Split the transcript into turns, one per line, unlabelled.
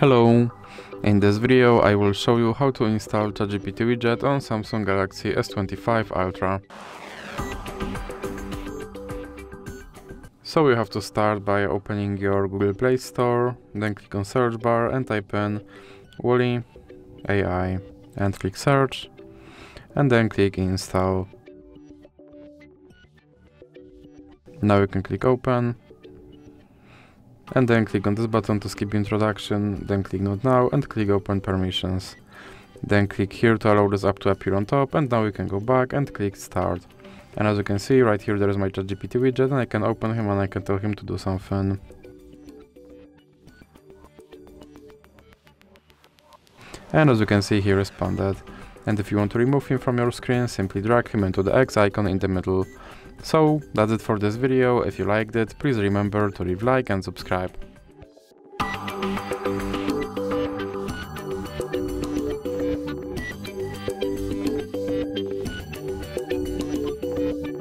Hello! In this video I will show you how to install ChatGPT widget on Samsung Galaxy S25 Ultra. So you have to start by opening your Google Play Store, then click on search bar and type in Wally AI and click search and then click install. Now you can click open and then click on this button to skip introduction, then click not now and click open permissions. Then click here to allow this app to appear on top and now we can go back and click start. And as you can see right here there is my ChatGPT widget and I can open him and I can tell him to do something. And as you can see he responded. And if you want to remove him from your screen, simply drag him into the X icon in the middle. So, that's it for this video, if you liked it, please remember to leave like and subscribe.